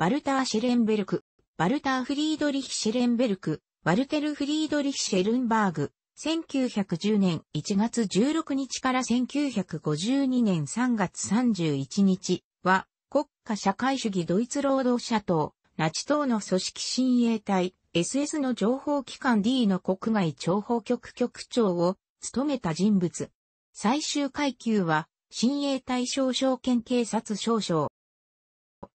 バルター・シェレンベルク、バルター・フリードリヒ・シェレンベルク、ワルテル・フリードリヒ・シェルンバーグ、1910年1月16日から1952年3月31日は、国家社会主義ドイツ労働者党、ナチ党の組織親衛隊、SS の情報機関 D の国外諜報局局長を務めた人物。最終階級は、親衛隊少将兼警察少将。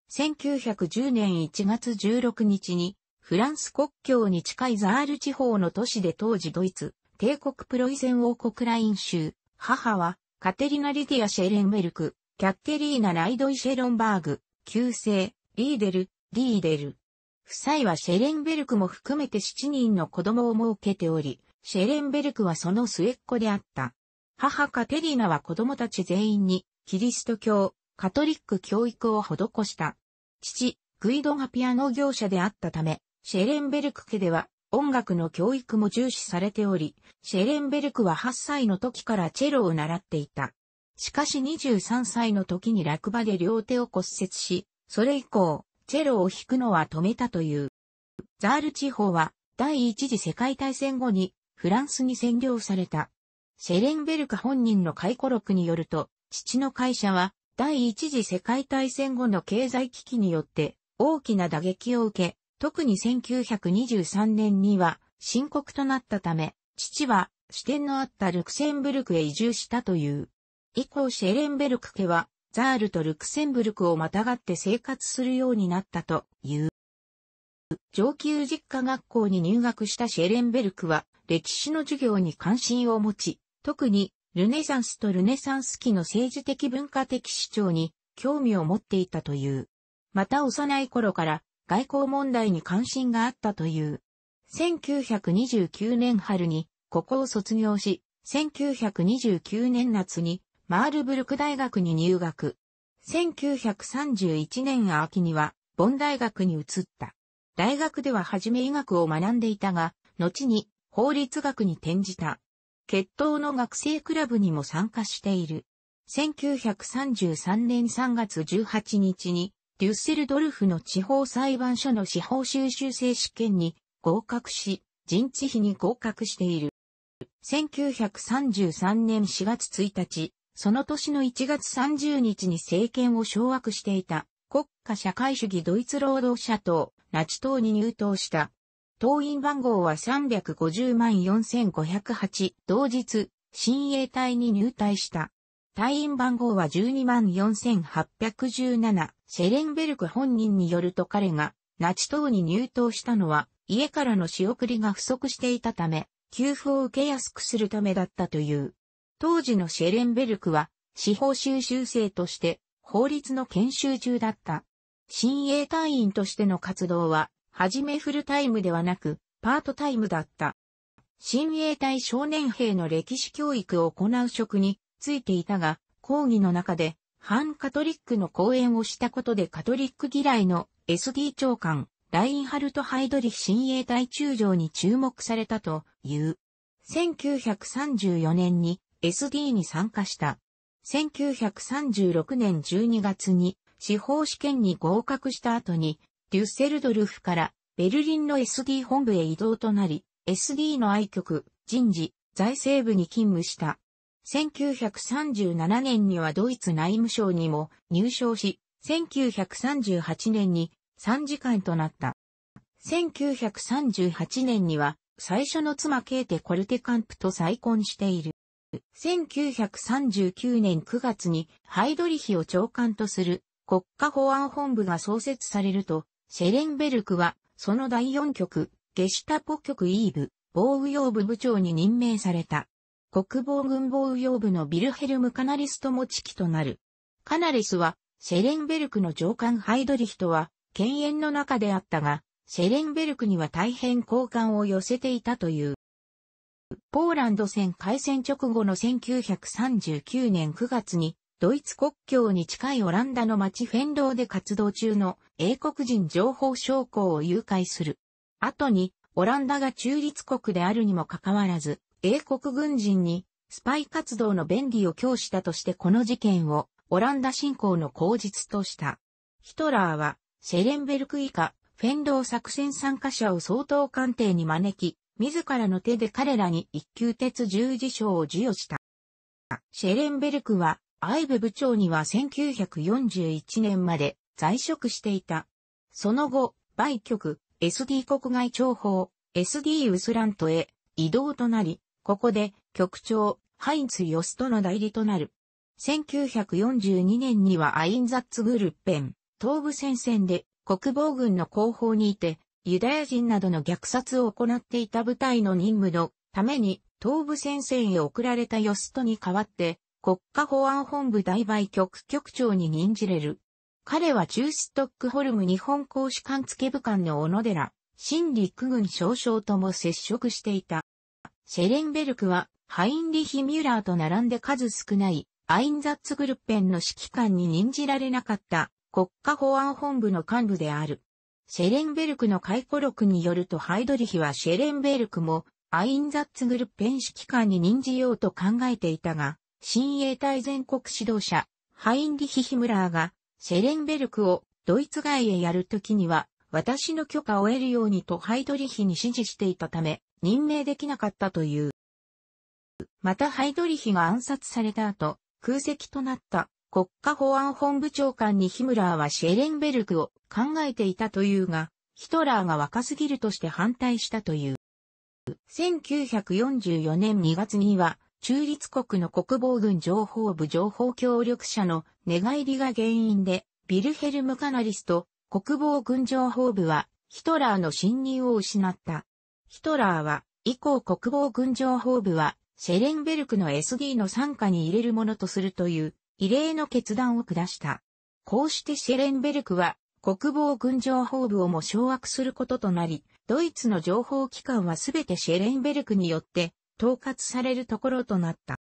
1910年1月16日に、フランス国境に近いザール地方の都市で当時ドイツ、帝国プロイセン王国ライン州、母は、カテリナ・リディア・シェレンベルク、キャッテリーナ・ライドイ・シェロンバーグ、旧姓、リーデル、リーデル。夫妻はシェレンベルクも含めて7人の子供を設けており、シェレンベルクはその末っ子であった。母カテリーナは子供たち全員に、キリスト教、カトリック教育を施した。父、グイドがピアノ業者であったため、シェレンベルク家では音楽の教育も重視されており、シェレンベルクは8歳の時からチェロを習っていた。しかし23歳の時に落馬で両手を骨折し、それ以降、チェロを弾くのは止めたという。ザール地方は第一次世界大戦後にフランスに占領された。シェレンベルク本人の回顧録によると、父の会社は第一次世界大戦後の経済危機によって大きな打撃を受け、特に1923年には深刻となったため、父は支店のあったルクセンブルクへ移住したという。以降シェレンベルク家はザールとルクセンブルクをまたがって生活するようになったという。上級実家学校に入学したシェレンベルクは歴史の授業に関心を持ち、特にルネサンスとルネサンス期の政治的文化的主張に興味を持っていたという。また幼い頃から外交問題に関心があったという。1929年春にここを卒業し、1929年夏にマールブルク大学に入学。1931年秋にはボン大学に移った。大学では初め医学を学んでいたが、後に法律学に転じた。決闘の学生クラブにも参加している。1933年3月18日にデュッセルドルフの地方裁判所の司法修習生試験に合格し、人知費に合格している。1933年4月1日、その年の1月30日に政権を掌握していた国家社会主義ドイツ労働者党、ナチ党に入党した。党員番号は350万4508、同日、親衛隊に入隊した。隊員番号は12万4817。シェレンベルク本人によると彼がナチ党に入党したのは家からの仕送りが不足していたため、給付を受けやすくするためだったという。当時のシェレンベルクは司法修習生として法律の研修中だった。親衛隊員としての活動は、はじめフルタイムではなく、パートタイムだった。親衛隊少年兵の歴史教育を行う職についていたが、講義の中で、反カトリックの講演をしたことでカトリック嫌いの SD 長官、ラインハルト・ハイドリヒ親衛隊中将に注目されたという。1934年に SD に参加した。1936年12月に司法試験に合格した後に、デュッセルドルフからベルリンの SD 本部へ移動となり、SD の愛局、人事、財政部に勤務した。1937年にはドイツ内務省にも入省し、1938年に参事官となった。1938年には最初の妻ケーテ・コルテカンプと再婚している。1939年9月にハイドリヒを長官とする国家保安本部が創設されると、シェレンベルクはその第4局、ゲシュタポ局イーブ、防御用部部長に任命された。国防軍防御用部のビルヘルム・カナリスとも知記となる。カナリスは、シェレンベルクの上官ハイドリヒとは、犬猿の中であったが、シェレンベルクには大変好感を寄せていたという。ポーランド戦開戦直後の1939年9月に、ドイツ国境に近いオランダの町フェンローで活動中の英国人情報将校を誘拐する。後に、オランダが中立国であるにもかかわらず、英国軍人にスパイ活動の便利を供したとしてこの事件をオランダ侵攻の口実とした。ヒトラーはシェレンベルク以下、フェンロー作戦参加者を総統官邸に招き、自らの手で彼らに一級鉄十字章を授与した。シェレンベルクは、アイブ部長には1941年まで在職していた。その後、売局、SD 国外情報、SD ウスラントへ移動となり、ここで局長、ハインツ・ヨストの代理となる。1942年にはアインザッツグルッペン、東部戦線で国防軍の後方にいて、ユダヤ人などの虐殺を行っていた部隊の任務のために東部戦線へ送られたヨストに代わって国家保安本部第六局局長に任じられる。彼は駐ストックホルム日本公使館付武官の小野寺信陸軍少将とも接触していた。シェレンベルクはハインリヒ・ミュラーと並んで数少ないアインザッツグルッペンの指揮官に任じられなかった国家保安本部の幹部である。シェレンベルクの回顧録によるとハイドリヒはシェレンベルクもアインザッツグルッペン指揮官に任じようと考えていたが、親衛隊全国指導者、ハインリヒ・ヒムラーがシェレンベルクをドイツ外へやるときには私の許可を得るようにとハイドリヒに指示していたため、任命できなかったという。またハイドリヒが暗殺された後、空席となった国家保安本部長官にヒムラーはシェレンベルクを考えていたというが、ヒトラーが若すぎるとして反対したという。1944年2月には、中立国の国防軍情報部情報協力者の寝返りが原因で、ビルヘルム・カナリスと国防軍情報部はヒトラーの侵入を失った。ヒトラーは、以降国防軍情報部はシェレンベルクの SD の参加に入れるものとするという異例の決断を下した。こうしてシェレンベルクは国防軍情報部をも掌握することとなり、ドイツの情報機関はすべてシェレンベルクによって統括されるところとなった。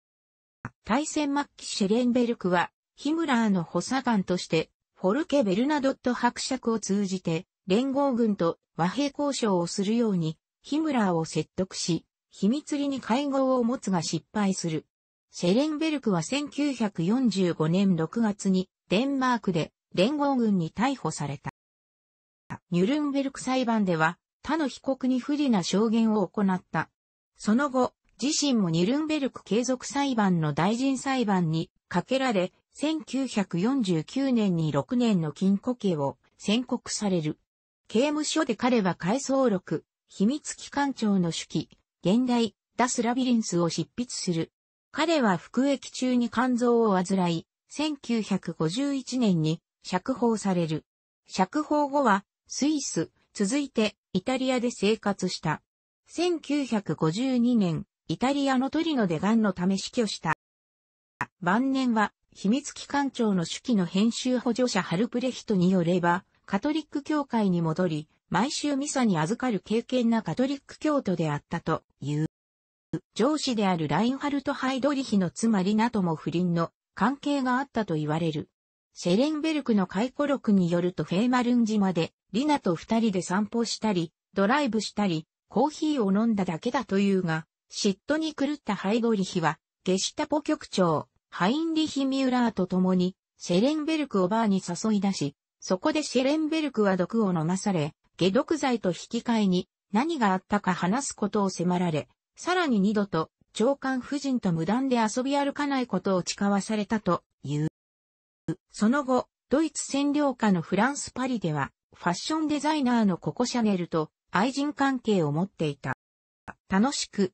大戦末期シェレンベルクはヒムラーの補佐官としてフォルケ・ベルナドット伯爵を通じて連合軍と和平交渉をするようにヒムラーを説得し、秘密裏に会合を持つが失敗する。シェレンベルクは1945年6月にデンマークで連合軍に逮捕された。ニュルンベルク裁判では他の被告に不利な証言を行った。その後、自身もニルンベルク継続裁判の大臣裁判にかけられ、1949年に6年の禁錮刑を宣告される。刑務所で彼は回想録、秘密機関長の手記、現代、ダス・ラビリンスを執筆する。彼は服役中に肝臓を患い、1951年に釈放される。釈放後は、スイス、続いて、イタリアで生活した。1952年、イタリアのトリノで癌のため死去した。晩年は、秘密機関長の手記の編集補助者ハルプレヒトによれば、カトリック教会に戻り、毎週ミサに預かる敬虔なカトリック教徒であったという。上司であるラインハルト・ハイドリヒの妻リナとも不倫の関係があったと言われる。シェレンベルクの回顧録によるとフェーマルン島でリナと二人で散歩したり、ドライブしたり、コーヒーを飲んだだけだというが、嫉妬に狂ったハイドリヒは、ゲシュタポ局長、ハインリヒ・ミューラーと共に、シェレンベルクをバーに誘い出し、そこでシェレンベルクは毒を飲まされ、解毒剤と引き換えに何があったか話すことを迫られ、さらに二度と長官夫人と無断で遊び歩かないことを誓わされたという。その後、ドイツ占領下のフランス・パリでは、ファッションデザイナーのココ・シャネルと愛人関係を持っていた。楽しく